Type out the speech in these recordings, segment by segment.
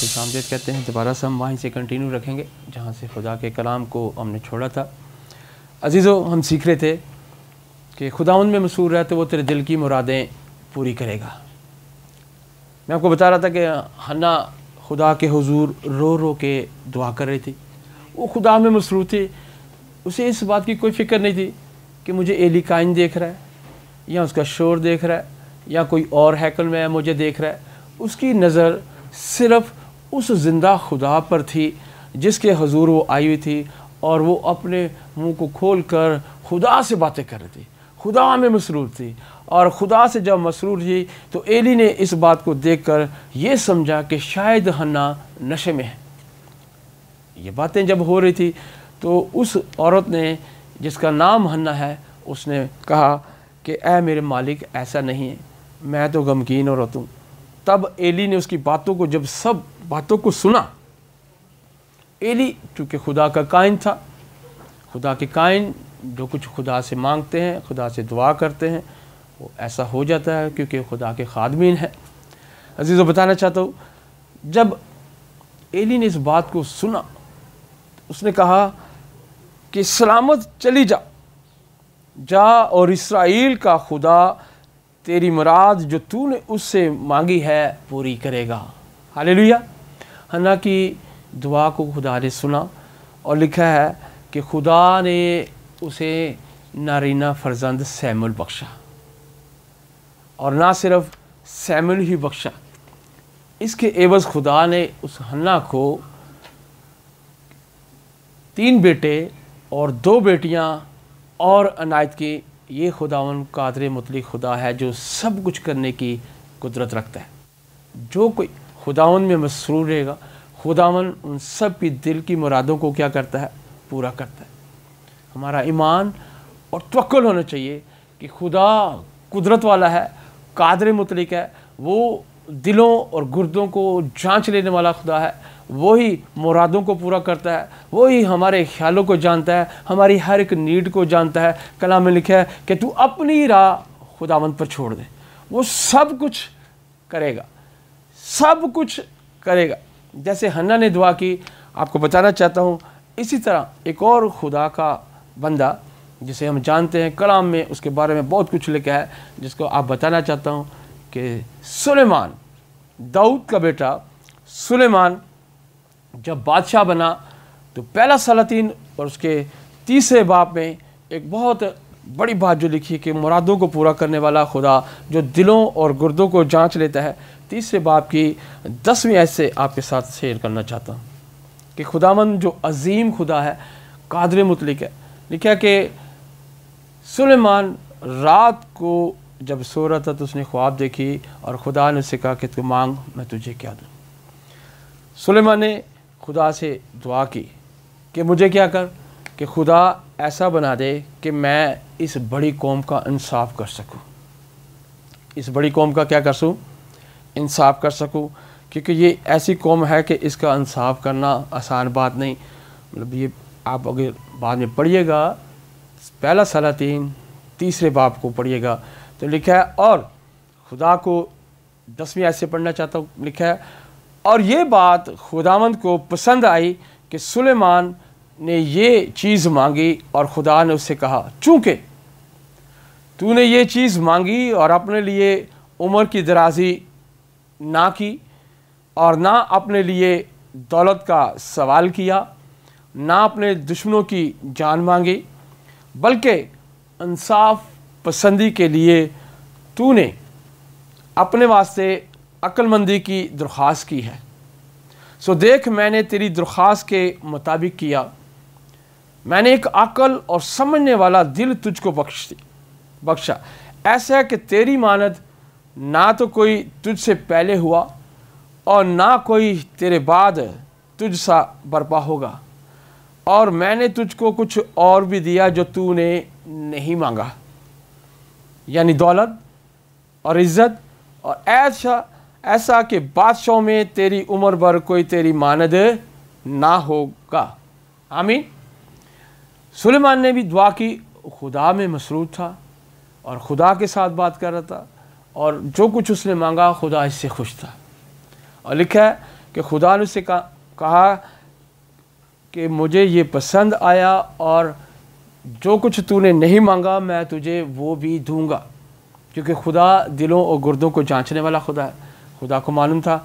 खुश आमदेद कहते हैं, दोबारा से हम वहीं से कंटिन्यू रखेंगे, जहाँ से खुदा के कलाम को हमने छोड़ा था। अजीज़ो, हम सीख रहे थे कि खुदा में मसूर है तो वो तेरे दिल की मुरादें पूरी करेगा। मैं आपको बता रहा था कि हन्ना खुदा के हुजूर रो रो के दुआ कर रही थी। वो खुदा में मसरूफ़ थी। उसे इस बात की कोई फ़िक्र नहीं थी कि मुझे एली काइन देख रहा है, या उसका शोर देख रहा है, या कोई और हैकल में मुझे देख रहा है। उसकी नज़र सिर्फ़ उस ज़िंदा खुदा पर थी, जिसके हजूर वो आई हुई थी और वो अपने मुँह को खोल कर खुदा से बातें कर रही थी। खुदा में मसरूर थी और खुदा से जब मसरूर थी तो एली ने इस बात को देख कर ये समझा कि शायद हन्ना नशे में है। ये बातें जब हो रही थी तो उस औरत ने, जिसका नाम हन्ना है, उसने कहा कि ए मेरे मालिक, ऐसा नहीं है। मैं तो गमकीन औरत हूँ। तब एली ने उसकी बातों को जब सब बातों को सुना। एली, चूँकि खुदा का कायन था, खुदा के कायन, जो कुछ खुदा से मांगते हैं, खुदा से दुआ करते हैं, वो ऐसा हो जाता है क्योंकि खुदा के खादमीन है। अज़ीज़, बताना चाहता हूँ, जब एली ने इस बात को सुना उसने कहा कि सलामत चली जा जा और इसराइल का खुदा तेरी मुराद जो तूने उससे मांगी है, पूरी करेगा। हाले लुया हन्ना की दुआ को खुदा ने सुना और लिखा है कि खुदा ने उसे नारीना फर्जंद सैमुल बख्शा। और ना सिर्फ़ सैमुल ही बख्शा, इसके एवज़ खुदा ने उस हन्ना को तीन बेटे और दो बेटियाँ और अनायत की, ये खुदावन कादर मुतलिक खुदा है जो सब कुछ करने की कुदरत रखता है। जो कोई खुदावन में मसरूर रहेगा। खुदावन उन सब की दिल की मुरादों को क्या करता है? पूरा करता है। हमारा ईमान और तवक्ल होना चाहिए कि खुदा कुदरत वाला है, कादर मुतलिक है, वो दिलों और गुर्दों को जाँच लेने वाला खुदा है, वही मुरादों को पूरा करता है, वही हमारे ख्यालों को जानता है, हमारी हर एक नीड को जानता है। कलाम में लिखा है कि तू अपनी राह खुदावंत पर छोड़ दे, वो सब कुछ करेगा। सब कुछ करेगा। जैसे हन्ना ने दुआ की, आपको बताना चाहता हूँ, इसी तरह एक और खुदा का बंदा, जिसे हम जानते हैं, कलाम में उसके बारे में बहुत कुछ लिखा है, जिसको आप बताना चाहता हूँ कि सुलेमान, दाऊद का बेटा सुलेमान जब बादशाह बना तो पहला सलातीन और उसके तीसरे बाप में एक बहुत बड़ी बात जो लिखी है कि मुरादों को पूरा करने वाला खुदा, जो दिलों और गुर्दों को जाँच लेता है तीसरे बाप की दसवीं ऐसे आपके साथ शेयर करना चाहता हूँ कि खुदामंद जो अजीम खुदा है, कादर मुतलिक है। लिखा कि सुलेमान रात को जब सो रहा था तो उसने ख्वाब देखी और खुदा ने उससे कहा कि तू मांग, मैं तुझे क्या दूँ? सुलेमान ने खुदा से दुआ की कि मुझे क्या कर? कि खुदा ऐसा बना दे कि मैं इस बड़ी कौम का इंसाफ कर सकूँ। इस बड़ी कौम का क्या कर सकूँ? इंसाफ कर सकूँ, क्योंकि ये ऐसी कौम है कि इसका इंसाफ करना आसान बात नहीं। मतलब ये आप अगर बाद में पढ़िएगा, पहला सलातीन, तीसरे बाप को पढ़िएगा तो लिखा है, और खुदा को दसवीं ऐसे पढ़ना चाहता हूँ, लिखा है, और ये बात खुदावंद को पसंद आई कि सुलेमान ने ये चीज़ मांगी और खुदा ने उससे कहा, चूँकि तूने ये चीज़ मांगी और अपने लिए उम्र की दराजी ना की और ना अपने लिए दौलत का सवाल किया, ना अपने दुश्मनों की जान मांगी, बल्कि इंसाफ पसंदी के लिए तूने अपने वास्ते अक्लमंदी की दरख्वास्त की है। सो देख, मैंने तेरी दरख्वास्त के मुताबिक किया। मैंने एक अकल और समझने वाला दिल तुझको बख्श दी बख्शा। ऐसा है कि तेरी मानद ना तो कोई तुझसे पहले हुआ और ना कोई तेरे बाद तुझ सा बर्पा होगा। और मैंने तुझको कुछ और भी दिया जो तूने नहीं मांगा। यानी दौलत और इज़्ज़त और ऐसा ऐसा कि बादशाह में तेरी उम्र भर कोई तेरी मानद ना होगा। आमीन। सुलेमान ने भी दुआ की, खुदा में मसरूफ़ था और खुदा के साथ बात कर रहा था। और जो कुछ उसने मांगा, खुदा इससे खुश था। और लिखा है कि खुदा ने उससे कहा कि मुझे ये पसंद आया और जो कुछ तूने नहीं मांगा, मैं तुझे वो भी दूँगा। क्योंकि खुदा दिलों और गुर्दों को जांचने वाला खुदा है। खुदा को मालूम था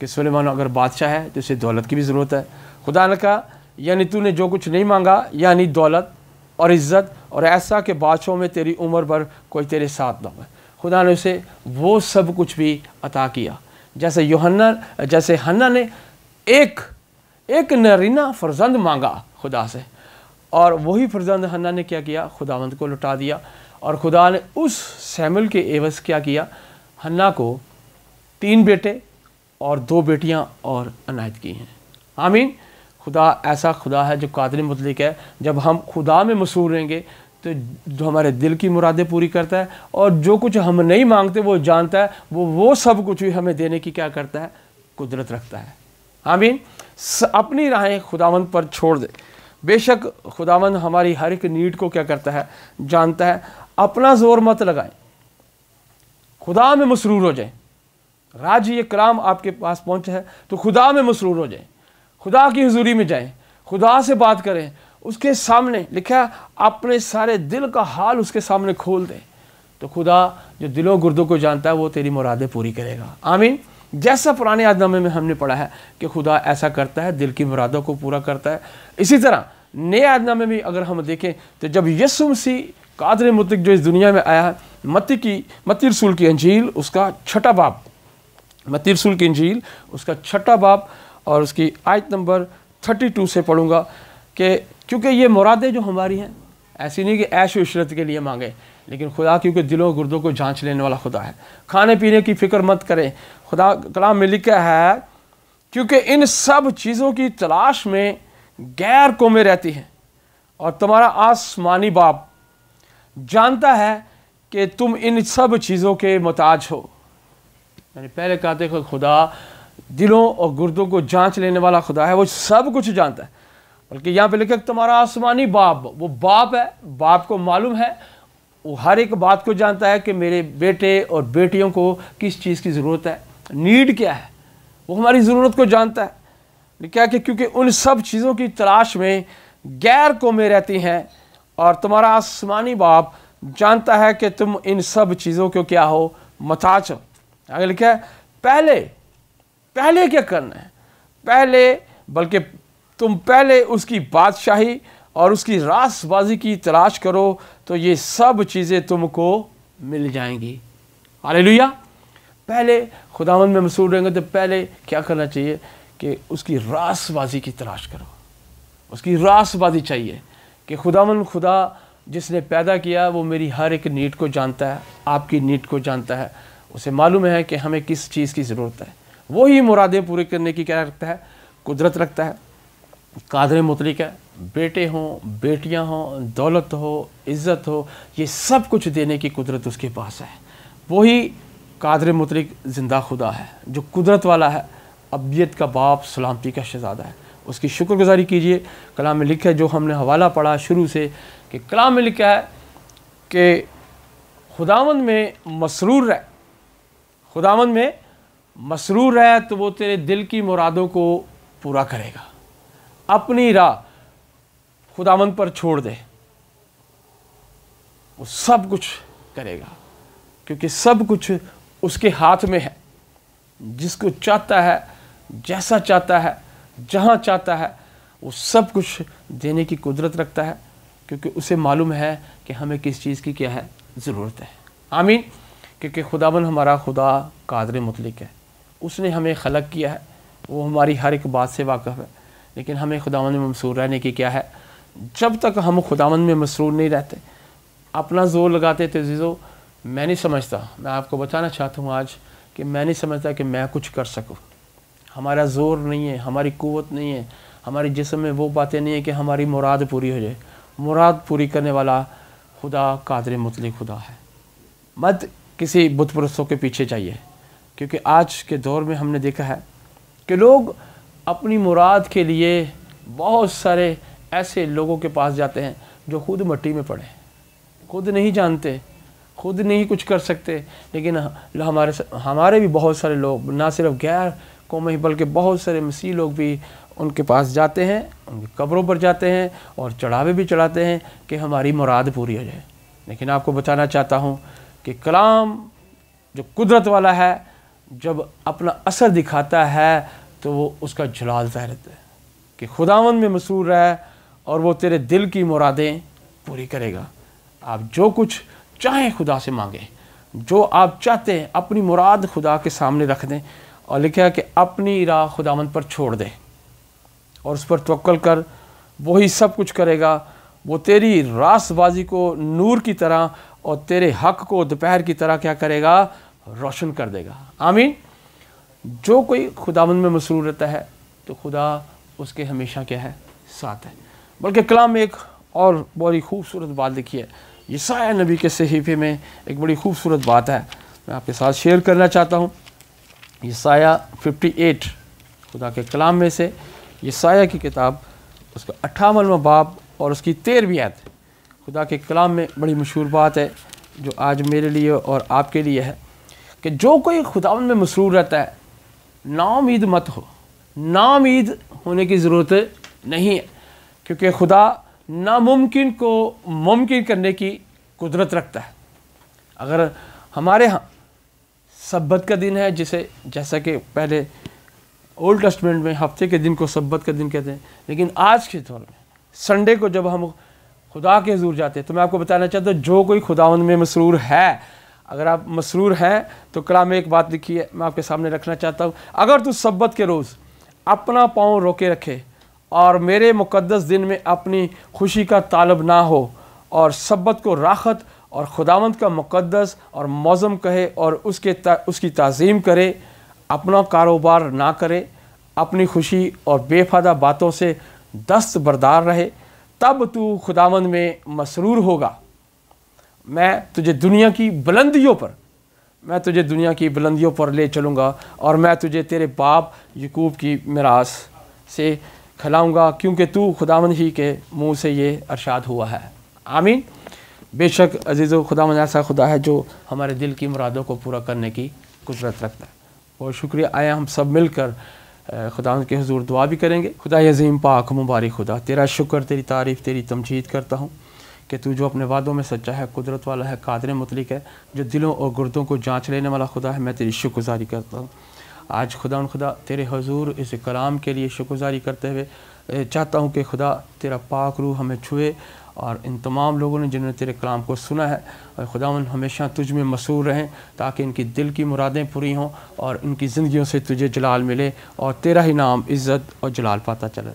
कि सुलेमान अगर बादशाह है तो उसे दौलत की भी ज़रूरत है। खुदा ने कहा, यानी तूने जो कुछ नहीं मांगा, यानी दौलत और इज़्ज़त और ऐसा कि बादशाहों में तेरी उम्र भर कोई तेरे साथ ना हो। खुदा ने उसे वो सब कुछ भी अता किया। जैसे योहन्ना, जैसे हन्ना ने एक एक नरीना फर्जंद मांगा खुदा से। और वही फर्जंद हन्ना ने क्या किया? खुदावंद को लुटा दिया। और खुदा ने उस सैमुल के एवज क्या किया? हन्ना को तीन बेटे और दो बेटियाँ और अनायत की हैं। आमीन। खुदा ऐसा खुदा है जो कादर मुतलिक है। जब हम खुदा में मसूर रहेंगे तो जो हमारे दिल की मुरादें पूरी करता है और जो कुछ हम नहीं मांगते, वो जानता है, वो वो सब कुछ भी हमें देने की क्या करता है? कुदरत रखता है। आमीन। अपनी राहें खुदावंत पर छोड़ दे। बेशक खुदावंद हमारी हर एक नीड को क्या करता है? जानता है। अपना ज़ोर मत लगाएँ। खुदा में मसरूर हो जाए। राज्य ये कलाम आपके पास पहुँचे है तो खुदा में मसरूर हो जाए। खुदा की हजूरी में जाएँ। खुदा से बात करें। उसके सामने लिखा अपने सारे दिल का हाल उसके सामने खोल दे। तो खुदा जो दिलों गुर्दों को जानता है, वो तेरी मुरादें पूरी करेगा। आमीन। जैसा पुराने आदनामे में हमने पढ़ा है कि खुदा ऐसा करता है, दिल की मुरादों को पूरा करता है। इसी तरह नए आदनामे में अगर हम देखें तो जब यसु मसीह कादर मुतक जो इस दुनिया में आया है मती की मती रसूल की अंजील, उसका छठा बाप मती रसूल की अंजील, उसका छठा बाप और उसकी आयत नंबर थर्टी टू से पढ़ूँगा कि क्योंकि ये मुरादें जो हमारी हैं, ऐसी नहीं कि ऐश इशरत के लिए मांगे, लेकिन खुदा क्योंकि दिलों गुर्दों को जाँच लेने वाला खुदा है। खाने पीने की फ़िक्र मत करें। खुदा कलाम में लिखा है, क्योंकि इन सब चीज़ों की तलाश में गैर कौमें रहती हैं, और तुम्हारा आसमानी बाप जानता है कि तुम इन सब चीज़ों के मोहताज हो। मैंने पहले कहा था खुदा दिलों और गुर्दों को जाँच लेने वाला खुदा है, वो सब कुछ जानता है। बल्कि यहाँ पे लिखा, तुम्हारा आसमानी बाप, वो बाप है, बाप को मालूम है। वो हर एक बात को जानता है कि मेरे बेटे और बेटियों को किस चीज़ की ज़रूरत है, नीड क्या है, वो हमारी ज़रूरत को जानता है। क्या कि क्योंकि उन सब चीज़ों की तलाश में गैर कौमें रहती हैं और तुम्हारा आसमानी बाप जानता है कि तुम इन सब चीज़ों को क्या हो, मताच हो। आगे लिखा है, पहले पहले क्या करना है? पहले, बल्कि तुम पहले उसकी बादशाही और उसकी रासबाजी की तलाश करो तो ये सब चीज़ें तुमको मिल जाएँगी। हालेलुया। पहले खुदावन में मसूर रहेंगे तो पहले क्या करना चाहिए कि उसकी रासबाजी की तलाश करो। उसकी रासबाजी चाहिए कि खुदावन खुदा जिसने पैदा किया, वो मेरी हर एक नीट को जानता है, आपकी नीट को जानता है। उसे मालूम है कि हमें किस चीज़ की ज़रूरत है। वही मुरादें पूरे करने की क्या रखता है? कुदरत रखता है। कादर मुतलिक है। बेटे हों, बेटियाँ हों, दौलत हो, इज़्ज़त हो, ये सब कुछ देने की कुदरत उसके पास है। वही कादर मुतलिक ज़िंदा खुदा है, जो कुदरत वाला है। अबियत का बाप सलामती का शहजादा है। उसकी शुक्रगुजारी कीजिए। कलाम में लिखा है, जो हमने हवाला पढ़ा शुरू से, कि कलाम में लिखा है कि खुदावन में मसरूर रह। खुदावन में मसरूर रहे तो वो तेरे दिल की मुरादों को पूरा करेगा। अपनी राह खुदावन पर छोड़ दे। वो सब कुछ करेगा, क्योंकि सब कुछ उसके हाथ में है। जिसको चाहता है, जैसा चाहता है, जहाँ चाहता है, वो सब कुछ देने की कुदरत रखता है, क्योंकि उसे मालूम है कि हमें किस चीज़ की क्या है ज़रूरत है। आमीन। क्योंकि खुदाबन हमारा खुदा कादर मुतलिक है। उसने हमें खलक किया है। वो हमारी हर एक बात से वाकफ़ है। लेकिन हमें खुदावन में मसरूर रहने की क्या है? जब तक हम खुदावन में मसरूर नहीं रहते, अपना ज़ोर लगाते थे जीज़ो मैं नहीं समझता। मैं आपको बताना चाहता हूँ आज कि मैं नहीं समझता कि मैं कुछ कर सकूँ। हमारा ज़ोर नहीं है, हमारी क़वत नहीं है, हमारे जिसम में वो बातें नहीं है कि हमारी मुराद पूरी हो जाए। मुराद पूरी करने वाला खुदा कादर मुतल खुदा है। मत किसी बुत के पीछे जाइए, क्योंकि आज के दौर में हमने देखा है कि लोग अपनी मुराद के लिए बहुत सारे ऐसे लोगों के पास जाते हैं जो खुद मट्टी में पड़े खुद नहीं जानते, खुद नहीं कुछ कर सकते, लेकिन हमारे हमारे भी बहुत सारे लोग, ना सिर्फ़ गैर को में ही बल्कि बहुत सारे मसीह लोग भी उनके पास जाते हैं, उनकी कब्रों पर जाते हैं और चढ़ावे भी चढ़ाते हैं कि हमारी मुराद पूरी हो जाए। लेकिन आपको बताना चाहता हूँ कि कलाम जो कुदरत वाला है, जब अपना असर दिखाता है तो वो उसका जलाल ज़ाहिर रहता है कि खुदावन में मसूर है और वो तेरे दिल की मुरादें पूरी करेगा। आप जो कुछ चाहें खुदा से मांगें। जो आप चाहते हैं, अपनी मुराद खुदा के सामने रख दें और लिखा कि अपनी राह खुदावन पर छोड़ दें और उस पर तवक्ल कर, वही सब कुछ करेगा। वो तेरी रासबाजी को नूर की तरह और तेरे हक को दोपहर की तरह क्या करेगा? रोशन कर देगा। आमीन। जो कोई खुदाबंद में मसरूर रहता है तो खुदा उसके हमेशा क्या है, साथ है। बल्कि कलाम में एक और बड़ी खूबसूरत बात लिखी है। यसाया नबी के सहीफे में एक बड़ी खूबसूरत बात है। मैं आपके साथ शेयर करना चाहता हूँ। यसाया 58 खुदा के कलाम में से यसाया की किताब, उसका अट्ठावनवा बाब और उसकी तेरहवीं आयत। खुदा के कलाम में बड़ी मशहूर बात है, जो आज मेरे लिए और आपके लिए है, कि जो कोई खुदावन में मसरूर रहता है नाउमीद मत हो। नाउमीद होने की ज़रूरत नहीं है, क्योंकि खुदा नामुमकिन को मुमकिन करने की कुदरत रखता है। अगर हमारे यहाँ सब्बत का दिन है, जिसे जैसा कि पहले ओल्ड टेस्टमेंट में हफ़्ते के दिन को सब्बत का दिन कहते हैं, लेकिन आज के दौर में, संडे को जब हम खुदा के हजूर जाते हैं तो मैं आपको बताना चाहता हूँ, जो कोई खुदावन में मसरूर है अगर आप मसरूर हैं तो कला में एक बात लिखी है मैं आपके सामने रखना चाहता हूँ। अगर तू सब्बत के रोज़ अपना पाँव रोके रखे और मेरे मुकद्दस दिन में अपनी खुशी का तालब ना हो और सब्बत को राहत और खुदावंत का मुकद्दस और मौज़म कहे और उसके ता, उसकी तज़ीम करे अपना कारोबार ना करे अपनी खुशी और बेफादा बातों से दस्त बरदार रहे तब तू खुदावंद में मसरूर होगा। मैं तुझे दुनिया की बुलंदियों पर, मैं तुझे दुनिया की बुलंदियों पर ले चलूँगा और मैं तुझे तेरे बाप यकूब की मिरास से खिलाऊँगा, क्योंकि तू खुदावन ही के मुँह से ये अरशाद हुआ है। आमीन। बेशक अज़ीज़ खुदावन ऐसा खुदा है जो हमारे दिल की मुरादों को पूरा करने की कुदरत रखता है। बहुत शुक्रिया। आया हम सब मिलकर खुदा के हजूर दुआ भी करेंगे। खुदा अजीम पाक मुबारक खुदा। तेरा शुक्र, तेरी तारीफ़, तेरी तमजीद करता हूँ। कि तू जो अपने वादों में सच्चा है, कुदरत वाला है, कादर मुतलिक है, जो दिलों और गुर्दों को जाँच लेने वाला खुदा है, मैं तेरी शुक्रगुजारी करता हूँ। आज खुदा खुदा, तेरे हजूर इस कलाम के लिए शुक्रगुजारी करते हुए चाहता हूँ कि खुदा तेरा पाक रूह हमें छुए और इन तमाम लोगों ने जिन्होंने तेरे कलाम को सुना है, और खुदावन हमेशा तुझ में मसूर रहें ताकि इनकी दिल की मुरादें पूरी हों और इनकी ज़िंदगियों से तुझे जलाल मिले और तेरा ही नाम इज़्ज़त और जलाल पाता चले।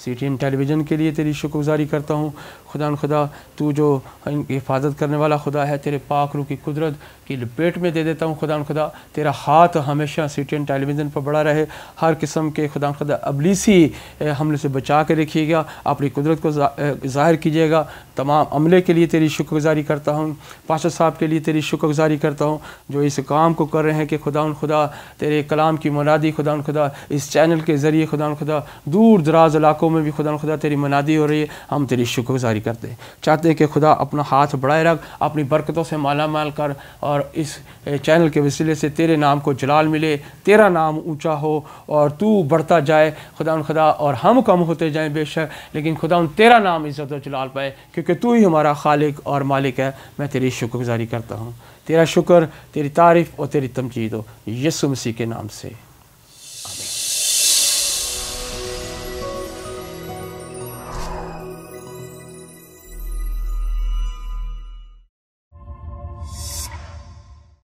सी टी एन टेलीविज़न के लिए तेरी शुक्रगुजारी करता हूँ। खुदा खुदा, तू जो इनकी हिफाजत करने वाला खुदा है, तेरे पाक रू की कुदरत की लपेट में दे देता हूँ खुदा खुदा। तेरा हाथ हमेशा सी टी एन टेलीविज़न पर बड़ा रहे। हर किस्म के खुदा खुदा अबलीसी हमले से बचा के रखिएगा। अपनी कुदरत को ज़ाहिर कीजिएगा। तमाम अमले के लिए तेरी शुक्रगुजारी करता हूँ। पाशा साहब के लिए तेरी शुक्रगुजारी करता हूँ। जो इस काम को कर रहे हैं कि खुदा खुदा, तेरे कलाम की मुनादी खुदा खुदा, इस चैनल के ज़रिए खुदा खुदा, दूर दराज इलाकों में भी खुदा खुदा तेरी मनादी हो रही है। हम तेरी शुक्रगुजारी करते चाहते हैं कि खुदा अपना हाथ बढ़ाए रख, अपनी बरकतों से माला माल कर और इस चैनल के वसीले से तेरे नाम को जलाल मिले, तेरा नाम ऊँचा हो और तू बढ़ता जाए। खुदा उन खुदा, और हम कम होते जाएँ बेशक, लेकिन खुदा उन तेरा नाम इज़्ज़त और जलाल पाए, क्योंकि तू ही हमारा खालिक और मालिक है। मैं तेरी शुक्रगुजारी करता हूँ। तेरा शुक्र, तेरी तारीफ़ और तेरी तमजीद हो। यसु मसीह के नाम से।